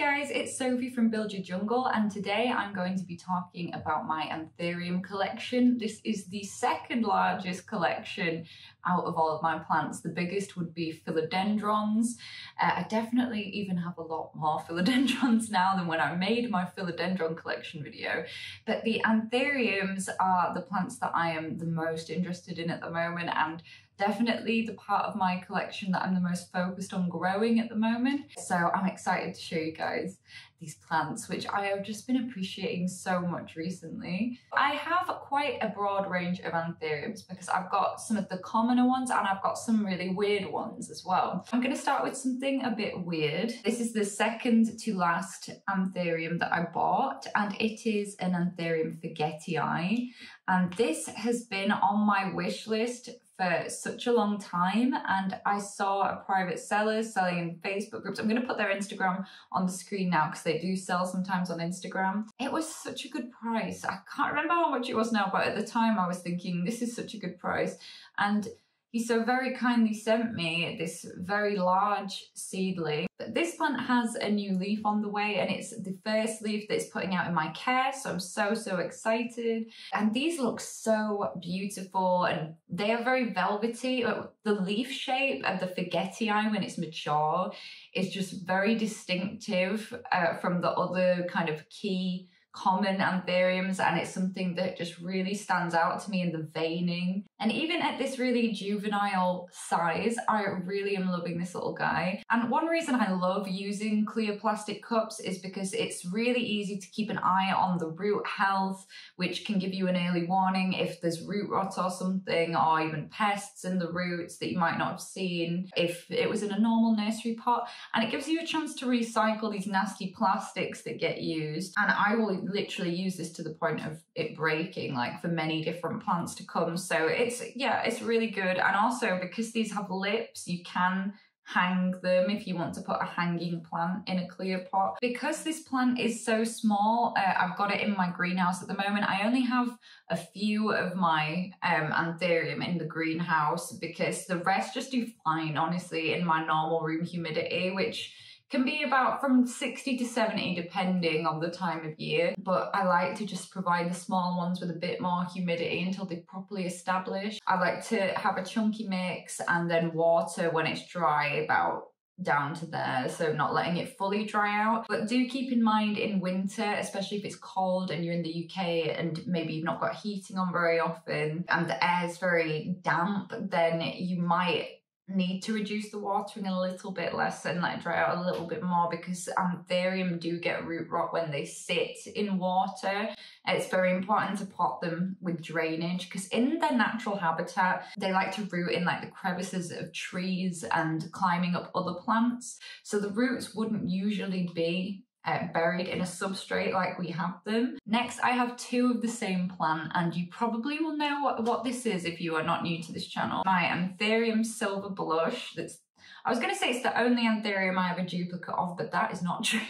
guys, it's Sophie from Build Your Jungle and today I'm going to be talking about my Anthurium collection. This is the second largest collection out of all of my plants. The biggest would be philodendrons. Uh, I definitely even have a lot more philodendrons now than when I made my philodendron collection video. But the Anthuriums are the plants that I am the most interested in at the moment and definitely the part of my collection that I'm the most focused on growing at the moment. So I'm excited to show you guys these plants, which I have just been appreciating so much recently. I have quite a broad range of anthuriums because I've got some of the commoner ones and I've got some really weird ones as well. I'm going to start with something a bit weird. This is the second to last anthurium that I bought and it is an anthurium forgetii and this has been on my wish list for such a long time and I saw a private seller selling in Facebook groups. I'm going to put their Instagram on the screen now because they do sell sometimes on Instagram. It was such a good price. I can't remember how much it was now, but at the time I was thinking this is such a good price. And he so very kindly sent me this very large seedling. But This plant has a new leaf on the way and it's the first leaf that's putting out in my care, so I'm so, so excited. And these look so beautiful and they are very velvety. The leaf shape of the forgetii when it's mature is just very distinctive uh, from the other kind of key common anthuriums and it's something that just really stands out to me in the veining. And even at this really juvenile size, I really am loving this little guy. And one reason I love using clear plastic cups is because it's really easy to keep an eye on the root health, which can give you an early warning if there's root rot or something, or even pests in the roots that you might not have seen if it was in a normal nursery pot. And it gives you a chance to recycle these nasty plastics that get used. And I will literally use this to the point of it breaking like for many different plants to come so it's yeah it's really good and also because these have lips you can hang them if you want to put a hanging plant in a clear pot. Because this plant is so small, uh, I've got it in my greenhouse at the moment. I only have a few of my um, anthurium in the greenhouse because the rest just do fine, honestly, in my normal room humidity, which can be about from 60 to 70 depending on the time of year but I like to just provide the small ones with a bit more humidity until they're properly established. I like to have a chunky mix and then water when it's dry about down to there, so not letting it fully dry out. But do keep in mind in winter, especially if it's cold and you're in the UK and maybe you've not got heating on very often and the air is very damp, then you might need to reduce the watering a little bit less and let it dry out a little bit more because anthurium do get root rot when they sit in water. It's very important to pot them with drainage because in their natural habitat, they like to root in like the crevices of trees and climbing up other plants. So the roots wouldn't usually be uh, buried in a substrate like we have them. Next, I have two of the same plant, and you probably will know what, what this is if you are not new to this channel. My Anthurium Silver Blush that's I was going to say it's the only Anthurium I have a duplicate of, but that is not true.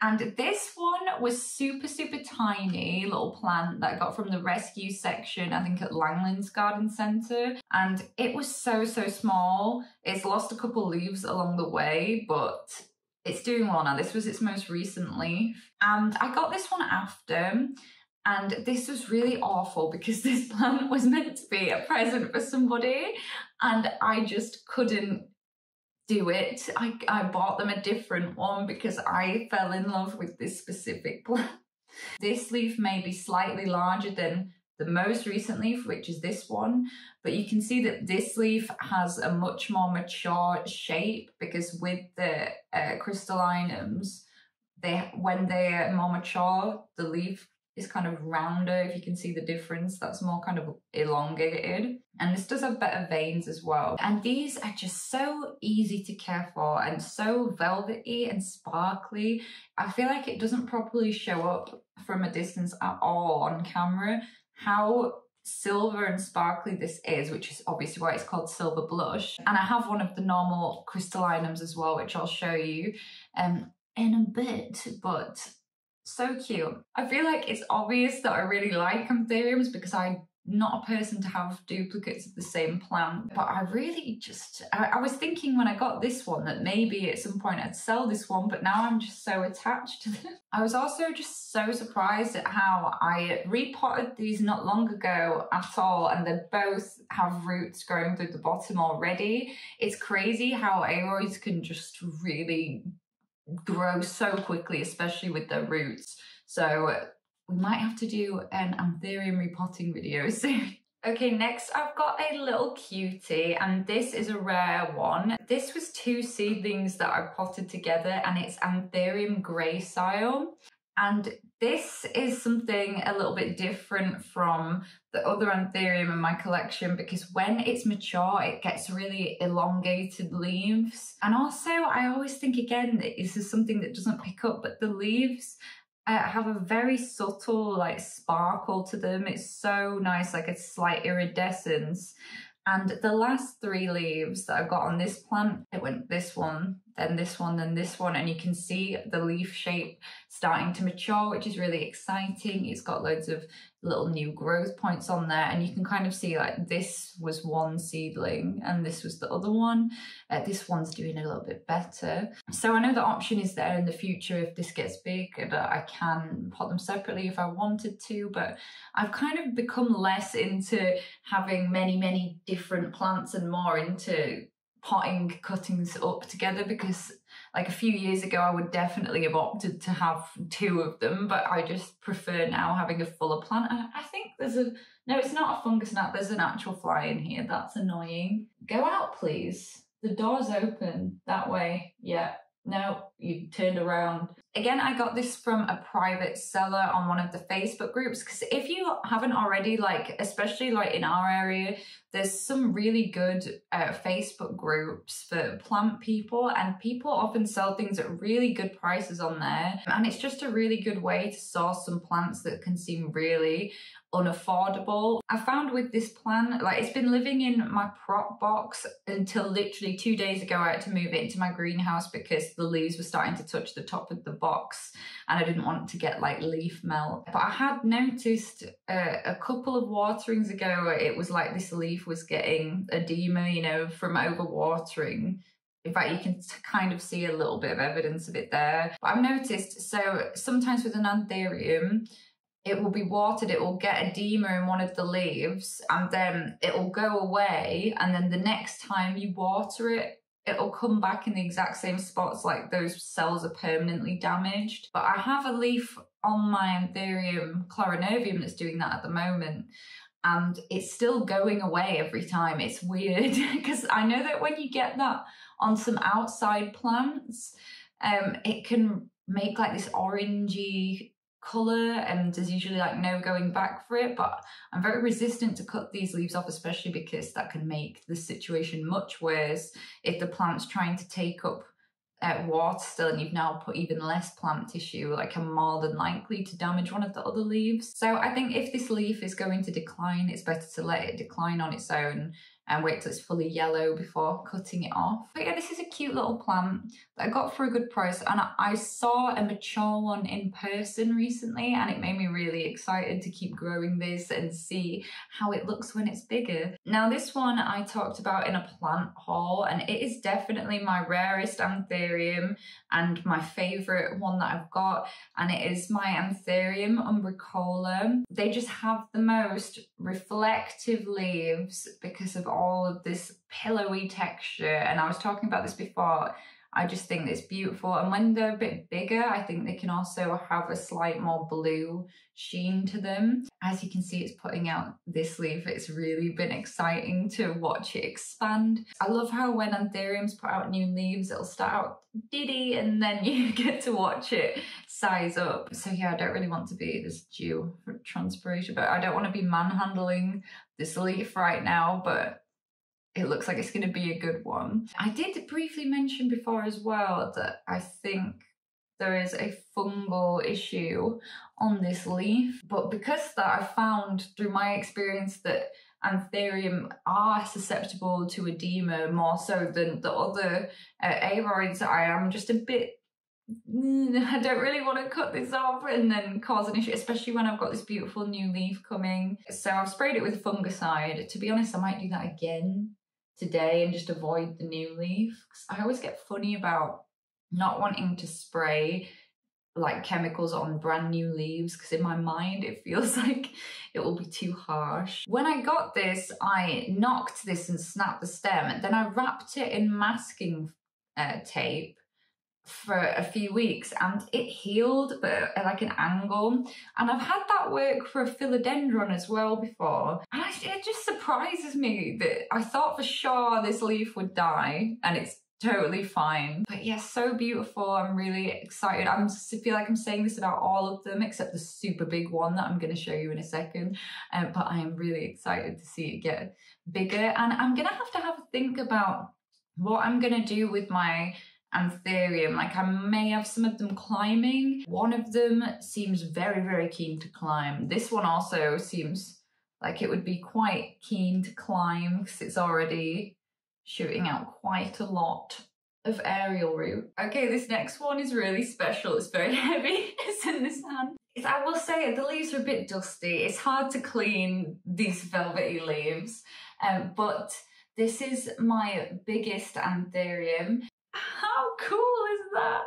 and this one was super, super tiny little plant that I got from the rescue section, I think at Langlands Garden Centre. And it was so, so small. It's lost a couple leaves along the way, but it's doing well now. This was its most recent leaf. And I got this one after. And this was really awful because this plant was meant to be a present for somebody. And I just couldn't do it. I, I bought them a different one because I fell in love with this specific plant. This leaf may be slightly larger than the most recent leaf, which is this one, but you can see that this leaf has a much more mature shape because with the uh, crystallinums, they when they're more mature, the leaf is kind of rounder. If you can see the difference, that's more kind of elongated. And this does have better veins as well. And these are just so easy to care for and so velvety and sparkly. I feel like it doesn't properly show up from a distance at all on camera how silver and sparkly this is, which is obviously why it's called silver blush. And I have one of the normal crystallinums as well, which I'll show you um, in a bit, but so cute. I feel like it's obvious that I really like anthuriums because I not a person to have duplicates of the same plant, but I really just, I, I, was thinking when I got this one that maybe at some point I'd sell this one, but now I'm just so attached to them. I was also just so surprised at how I repotted these not long ago at all, and they both have roots growing through the bottom already. It's crazy how aroids can just really grow so quickly, especially with their roots. So we might have to do an anthurium repotting video soon. Okay, next I've got a little cutie and this is a rare one. This was two seedlings that I potted together and it's Anthurium gracile. And this is something a little bit different from the other Anthurium in my collection because when it's mature, it gets really elongated leaves. And also, I always think again, this is something that doesn't pick up, but the leaves uh, have a very subtle like sparkle to them. It's so nice, like a slight iridescence. And the last three leaves that I've got on this plant, it went this one, then this one, then this one, and you can see the leaf shape starting to mature, which is really exciting. It's got loads of little new growth points on there, and you can kind of see like this was one seedling and this was the other one. Uh, this one's doing a little bit better. So I know the option is there in the future if this gets big that I can pot them separately if I wanted to, but I've kind of become less into having many, many different plants and more into potting cuttings up together because like a few years ago I would definitely have opted to have two of them but I just prefer now having a fuller plant. I think there's a no it's not a fungus gnat. There's an actual fly in here. That's annoying. Go out please. The door's open that way. Yeah. No, you turned around. Again, I got this from a private seller on one of the Facebook groups because if you haven't already, like, especially like in our area, there's some really good uh, Facebook groups for plant people, and people often sell things at really good prices on there. And it's just a really good way to source some plants that can seem really unaffordable. I found with this plant, like it's been living in my prop box until literally two days ago. I had to move it into my greenhouse because the leaves were starting to touch the top of the box and I didn't want to get like leaf melt. But I had noticed uh, a couple of waterings ago, it was like this leaf was getting edema, you know, from overwatering. In fact, you can kind of see a little bit of evidence of it there. But I've noticed, so sometimes with an anthurium, it will be watered, it will get edema in one of the leaves, and then it will go away. And then the next time you water it, it'll come back in the exact same spots, like those cells are permanently damaged. But I have a leaf on my Anthurium clarinervium that's doing that at the moment. And it's still going away every time. It's weird because I know that when you get that on some outside plants, um, it can make like this orangey colour and there's usually like no going back for it but I'm very resistant to cut these leaves off especially because that can make the situation much worse if the plant's trying to take up uh, water still and you've now put even less plant tissue like I'm more than likely to damage one of the other leaves. So I think if this leaf is going to decline it's better to let it decline on its own and wait till it's fully yellow before cutting it off. But yeah, this is a cute little plant that I got for a good price and I saw a mature one in person recently and it made me really excited to keep growing this and see how it looks when it's bigger. Now this one I talked about in a plant haul and it is definitely my rarest anthurium and my favourite one that I've got and it is my anthurium umbricola. They just have the most reflective leaves because of all of this pillowy texture. And I was talking about this before. I just think it's beautiful. And when they're a bit bigger, I think they can also have a slight more blue sheen to them. As you can see, it's putting out this leaf. It's really been exciting to watch it expand. I love how when anthuriums put out new leaves, it'll start out diddy and then you get to watch it size up. So yeah, I don't really want to be this due for transpiration, but I don't want to be manhandling this leaf right now, but it looks like it's going to be a good one. I did briefly mention before as well that I think there is a fungal issue on this leaf, but because that I found through my experience that Anthurium are susceptible to edema more so than the other uh, aroids, I am just a bit mm, I don't really want to cut this off and then cause an issue, especially when I've got this beautiful new leaf coming. So I've sprayed it with fungicide. To be honest, I might do that again today and just avoid the new leaf. I always get funny about not wanting to spray like chemicals on brand new leaves because in my mind it feels like it will be too harsh. When I got this, I knocked this and snapped the stem and then I wrapped it in masking uh, tape for a few weeks and it healed but at like an angle and I've had that work for a philodendron as well before and I, it just surprises me that I thought for sure this leaf would die and it's totally fine but yeah so beautiful I'm really excited I'm I feel like I'm saying this about all of them except the super big one that I'm going to show you in a second um, but I am really excited to see it get bigger and I'm gonna have to have a think about what I'm gonna do with my anthurium. Like I may have some of them climbing. One of them seems very, very keen to climb. This one also seems like it would be quite keen to climb because it's already shooting out quite a lot of aerial root. Okay, this next one is really special. It's very heavy. it's in this hand. I will say the leaves are a bit dusty. It's hard to clean these velvety leaves, um, but this is my biggest anthurium. How cool is that?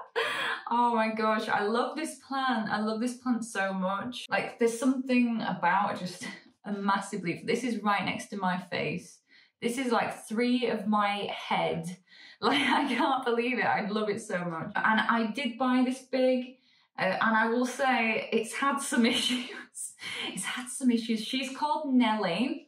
Oh my gosh, I love this plant. I love this plant so much. Like there's something about just a massive leaf. This is right next to my face. This is like three of my head. Like I can't believe it. I love it so much. And I did buy this big uh, and I will say it's had some issues. it's had some issues. She's called Nellie.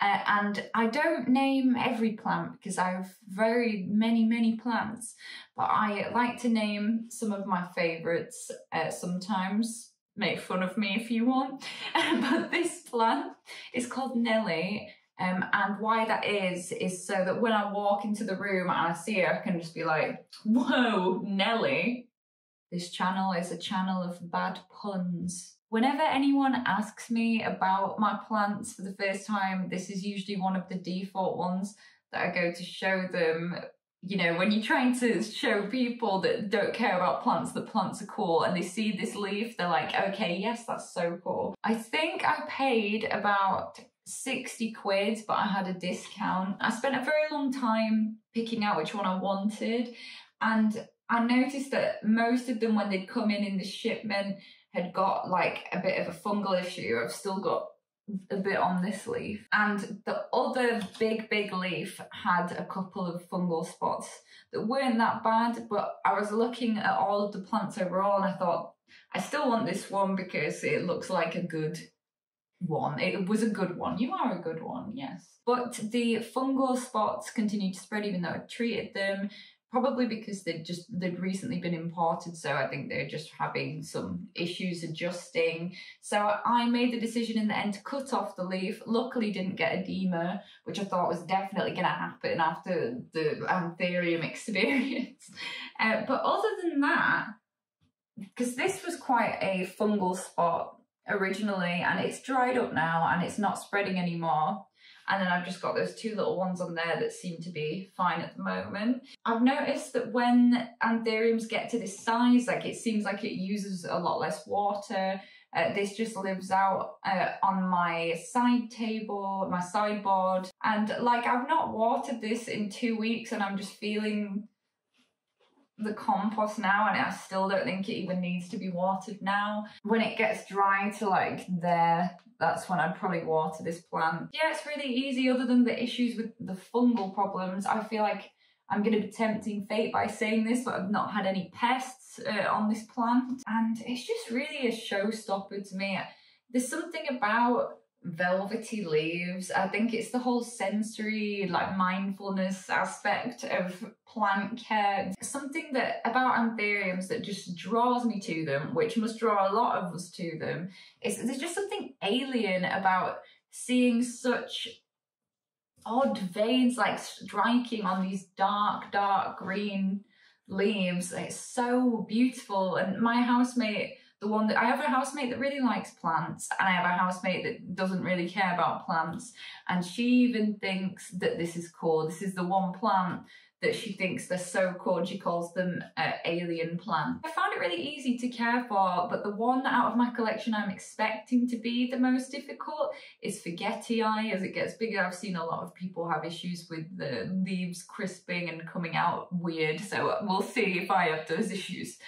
Uh, and I don't name every plant because I have very many, many plants, but I like to name some of my favourites uh, sometimes. Make fun of me if you want. but this plant is called Nelly. Um, and why that is, is so that when I walk into the room and I see her, I can just be like, whoa, Nelly. This channel is a channel of bad puns. Whenever anyone asks me about my plants for the first time, this is usually one of the default ones that I go to show them. You know, when you're trying to show people that don't care about plants that plants are cool and they see this leaf, they're like, okay, yes, that's so cool. I think I paid about 60 quid, but I had a discount. I spent a very long time picking out which one I wanted. And I noticed that most of them, when they'd come in in the shipment, had got like a bit of a fungal issue. I've still got a bit on this leaf. And the other big, big leaf had a couple of fungal spots that weren't that bad, but I was looking at all of the plants overall and I thought, I still want this one because it looks like a good one. It was a good one. You are a good one, yes. But the fungal spots continued to spread even though I treated them probably because they'd just they'd recently been imported so i think they're just having some issues adjusting. So i made the decision in the end to cut off the leaf. Luckily didn't get edema which i thought was definitely going to happen after the anthurium experience. Uh, but other than that because this was quite a fungal spot originally and it's dried up now and it's not spreading anymore and then I've just got those two little ones on there that seem to be fine at the moment. I've noticed that when anthuriums get to this size, like it seems like it uses a lot less water. Uh, this just lives out uh, on my side table, my sideboard. And like I've not watered this in two weeks and I'm just feeling the compost now and I still don't think it even needs to be watered now. When it gets dry to like there, that's when I'd probably water this plant. Yeah, it's really easy other than the issues with the fungal problems. I feel like I'm going to be tempting fate by saying this, but I've not had any pests uh, on this plant. And it's just really a showstopper to me. There's something about velvety leaves. I think it's the whole sensory, like mindfulness aspect of plant care. Something that about anthuriums that just draws me to them, which must draw a lot of us to them, is there's just something alien about seeing such odd veins like striking on these dark, dark green leaves. It's so beautiful. And my housemate the one that I have a housemate that really likes plants, and I have a housemate that doesn't really care about plants. And she even thinks that this is cool. This is the one plant that she thinks they're so cool and she calls them uh, alien plants. I found it really easy to care for, but the one out of my collection I'm expecting to be the most difficult is Forgetii. As it gets bigger, I've seen a lot of people have issues with the leaves crisping and coming out weird, so we'll see if I have those issues.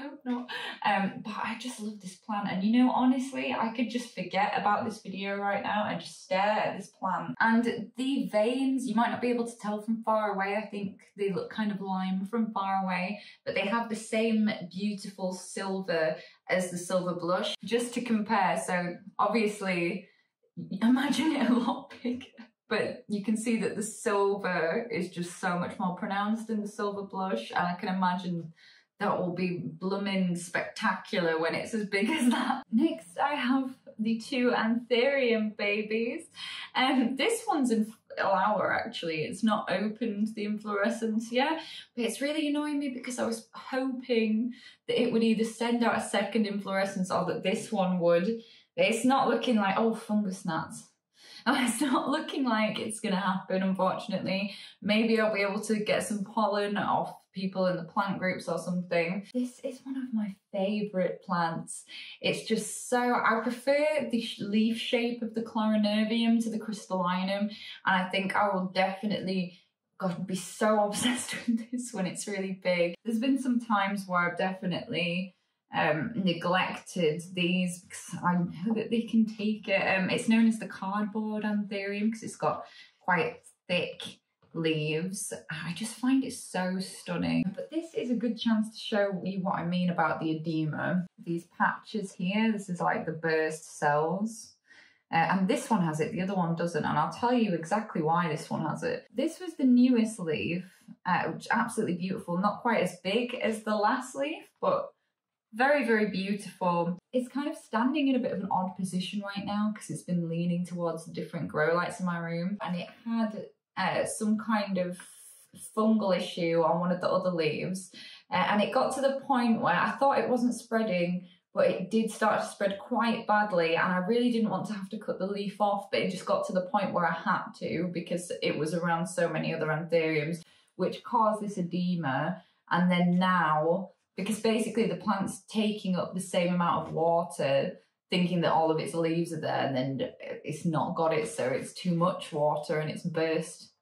Hope not. Um, but I just love this plant, and you know, honestly, I could just forget about this video right now and just stare at this plant. And the veins, you might not be able to tell from far away, I think they look kind of lime from far away, but they have the same beautiful silver as the silver blush. Just to compare, so obviously, imagine it a lot bigger. But you can see that the silver is just so much more pronounced in the silver blush, and I can imagine that will be blooming spectacular when it's as big as that. Next, I have the two Anthurium babies. Um, this one's in flower actually. It's not opened the inflorescence yet, but it's really annoying me because I was hoping that it would either send out a second inflorescence or that this one would. It's not looking like, oh, fungus gnats. it's not looking like it's going to happen, unfortunately. Maybe I'll be able to get some pollen off people in the plant groups or something. This is one of my favourite plants. It's just so, I prefer the leaf shape of the Clarinervium to the crystallinum, and I think I will definitely God, be so obsessed with this when it's really big. There's been some times where I've definitely um, neglected these because I know that they can take it. Um, it's known as the cardboard anthurium because it's got quite thick leaves. I just find it so stunning. But this is a good chance to show you what I mean about the edema. These patches here, this is like the burst cells. Uh, and this one has it, the other one doesn't. And I'll tell you exactly why this one has it. This was the newest leaf, uh, which absolutely beautiful. Not quite as big as the last leaf, but very, very beautiful. It's kind of standing in a bit of an odd position right now because it's been leaning towards the different grow lights in my room. And it had uh, some kind of fungal issue on one of the other leaves. Uh, and it got to the point where I thought it wasn't spreading, but it did start to spread quite badly. And I really didn't want to have to cut the leaf off, but it just got to the point where I had to because it was around so many other anthuriums, which caused this edema. And then now because basically the plant's taking up the same amount of water thinking that all of its leaves are there and then it's not got it so it's too much water and it's burst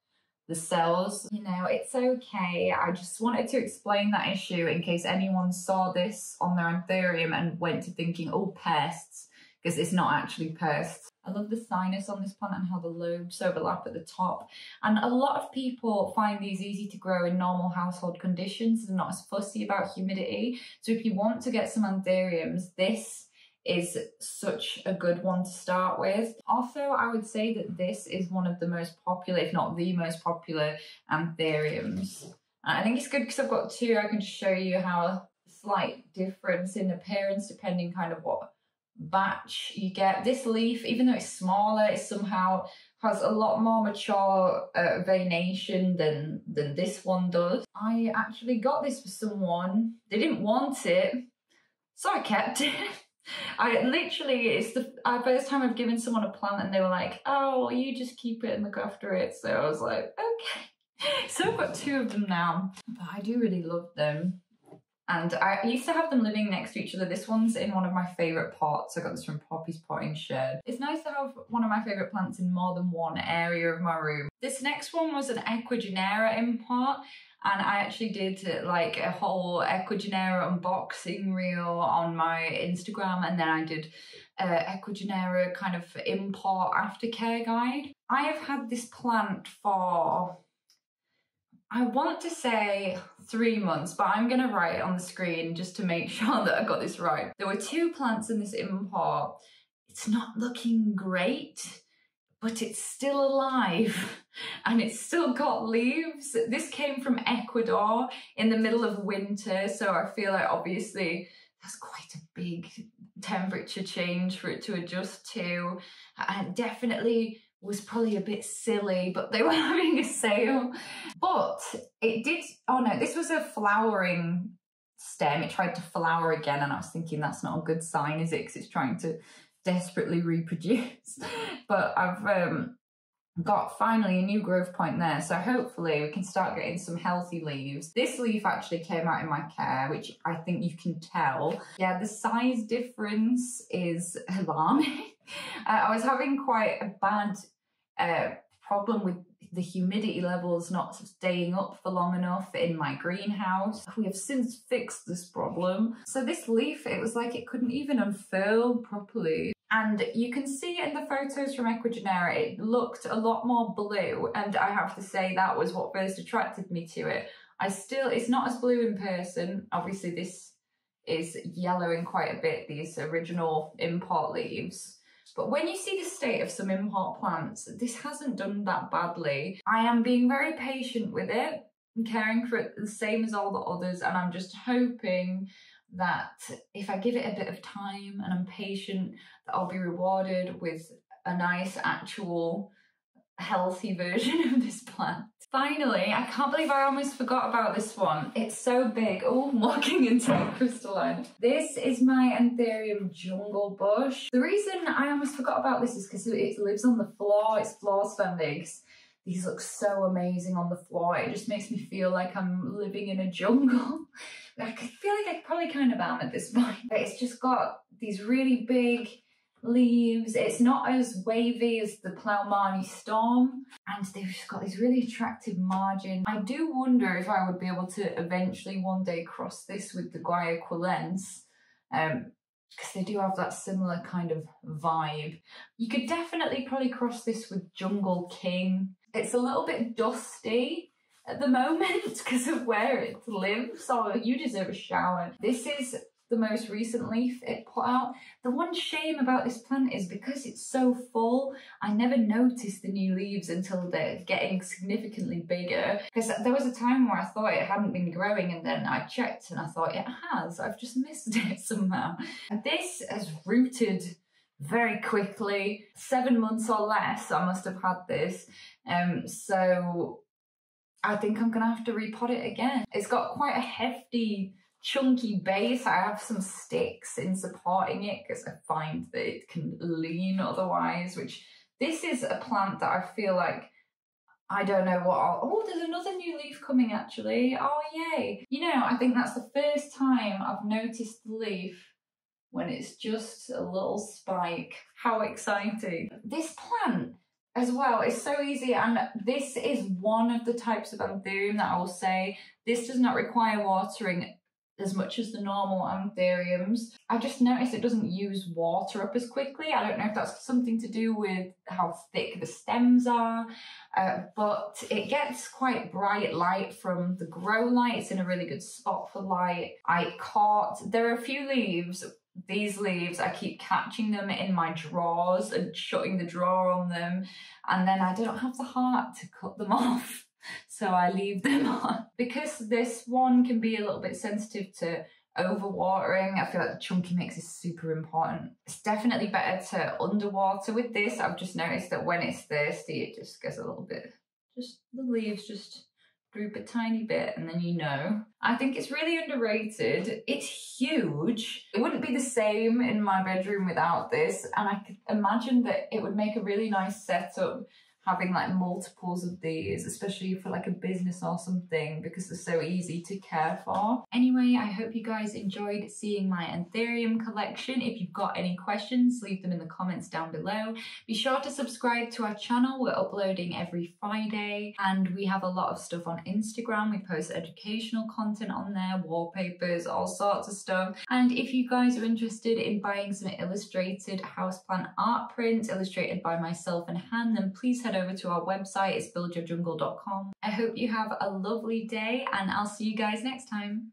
the cells you know it's okay i just wanted to explain that issue in case anyone saw this on their anthurium and went to thinking oh pests because it's not actually pests I love the sinus on this plant and how the lobes overlap at the top. And a lot of people find these easy to grow in normal household conditions They're not as fussy about humidity. So if you want to get some anthuriums, this is such a good one to start with. Also, I would say that this is one of the most popular, if not the most popular anthuriums. I think it's good because I've got two. I can show you how a slight difference in appearance depending kind of what batch you get. This leaf, even though it's smaller, it somehow has a lot more mature uh, veination than, than this one does. I actually got this for someone. They didn't want it, so I kept it. I literally, it's the uh, first time I've given someone a plant and they were like, oh, you just keep it and look after it. So I was like, okay. So I've got two of them now, but I do really love them. And I used to have them living next to each other. This one's in one of my favourite pots. I got this from Poppy's Potting Shed. It's nice to have one of my favourite plants in more than one area of my room. This next one was an Ecuagenera import and I actually did like a whole Ecuagenera unboxing reel on my Instagram and then I did a Ecuagenera kind of import aftercare guide. I have had this plant for I want to say three months, but I'm going to write it on the screen just to make sure that I got this right. There were two plants in this import. It's not looking great, but it's still alive and it's still got leaves. This came from Ecuador in the middle of winter, so I feel like obviously that's quite a big temperature change for it to adjust to. And definitely was probably a bit silly, but they were having a sale. But it did, oh no, this was a flowering stem. It tried to flower again, and I was thinking that's not a good sign, is it? Because it's trying to desperately reproduce. but I've um, got finally a new growth point there. So hopefully we can start getting some healthy leaves. This leaf actually came out in my care, which I think you can tell. Yeah, the size difference is alarming. uh, I was having quite a bad uh, problem with the humidity levels not staying up for long enough in my greenhouse. We have since fixed this problem. So this leaf, it was like it couldn't even unfurl properly. And you can see in the photos from Ecuagenera, it looked a lot more blue. And I have to say that was what first attracted me to it. I still, it's not as blue in person. Obviously this is yellowing quite a bit, these original import leaves. But when you see the state of some import plants, this hasn't done that badly. I am being very patient with it and caring for it the same as all the others. And I'm just hoping that if I give it a bit of time and I'm patient, that I'll be rewarded with a nice actual healthy version of this plant. Finally, I can't believe I almost forgot about this one. It's so big. Oh, I'm walking into a crystalline. This is my Anthurium jungle bush. The reason I almost forgot about this is because it lives on the floor. It's floor standings. These look so amazing on the floor. It just makes me feel like I'm living in a jungle. I feel like I probably kind of am at this point. But it's just got these really big leaves. It's not as wavy as the Plowmanii Storm, and they've just got this really attractive margin. I do wonder if I would be able to eventually one day cross this with the Guayaquilense, um, because they do have that similar kind of vibe. You could definitely probably cross this with Jungle King. It's a little bit dusty, at the moment because of where it lives. So you deserve a shower. This is the most recent leaf it put out. The one shame about this plant is because it's so full, I never noticed the new leaves until they're getting significantly bigger. Because there was a time where I thought it hadn't been growing and then I checked and I thought it has. I've just missed it somehow. And this has rooted very quickly. Seven months or less I must have had this. Um, so I think I'm to have to repot it again. It's got quite a hefty chunky base. I have some sticks in supporting it because I find that it can lean otherwise, which this is a plant that I feel like I don't know what I'll, oh, there's another new leaf coming actually. Oh, yay. You know, I think that's the first time I've noticed the leaf when it's just a little spike. How exciting. This plant as well is so easy and this is one of the types of anthurium that I will say this does not require watering as much as the normal anthuriums. I just noticed it doesn't use water up as quickly. I don't know if that's something to do with how thick the stems are, uh, but it gets quite bright light from the grow light. It's in a really good spot for light. I caught, there are a few leaves these leaves, I keep catching them in my drawers and shutting the drawer on them. And then I don't have the heart to cut them off so I leave them on. Because this one can be a little bit sensitive to overwatering, I feel like the chunky mix is super important. It's definitely better to underwater with this. I've just noticed that when it's thirsty, it just gets a little bit, just the leaves just droop a tiny bit and then you know. I think it's really underrated. It's huge. It wouldn't be the same in my bedroom without this and I could imagine that it would make a really nice setup having like multiples of these, especially for like a business or something, because they're so easy to care for. Anyway, I hope you guys enjoyed seeing my Anthurium collection. If you've got any questions, leave them in the comments down below. Be sure to subscribe to our channel. We're uploading every Friday and we have a lot of stuff on Instagram. We post educational content on there, wallpapers, all sorts of stuff. And if you guys are interested in buying some illustrated houseplant art prints illustrated by myself and Han, then please head head over to our website, it's buildyourjungle.com. I hope you have a lovely day and I'll see you guys next time.